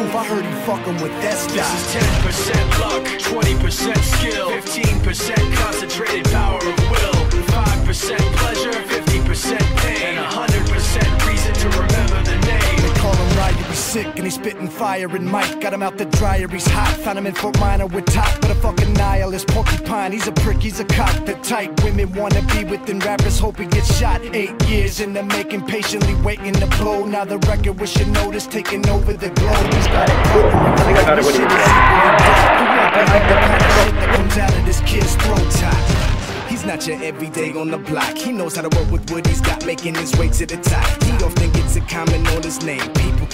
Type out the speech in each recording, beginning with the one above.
I heard he fucking with that This is 10% luck, 20% skill, 15% concentrated power of will, fire and Mike got him out the dryer, he's hot. Found him in Fort Minor with Tak, but a fucking nihilist porcupine. He's a prick, he's a cock. The type women wanna be within rappers, hope he gets shot. Eight years in the making, patiently waiting to blow. Now the record with your notice taking over the globe. He's got it is secret and dark. You want the shit that comes out of this kid's throat top. He's not your everyday on the block. He knows how to work with what he's got, making his way to the top. He often gets a comment on his name.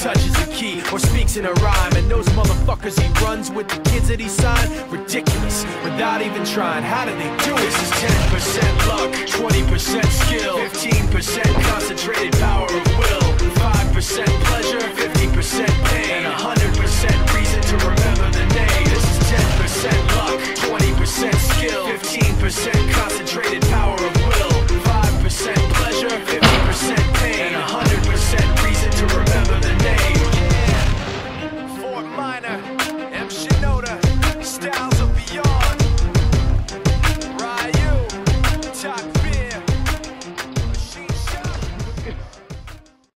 touches a key or speaks in a rhyme. And those motherfuckers he runs with the kids that he signed, ridiculous without even trying. How do they do it? This is 10% luck, 20% skill, 15% concentrated power of will, 5% pleasure.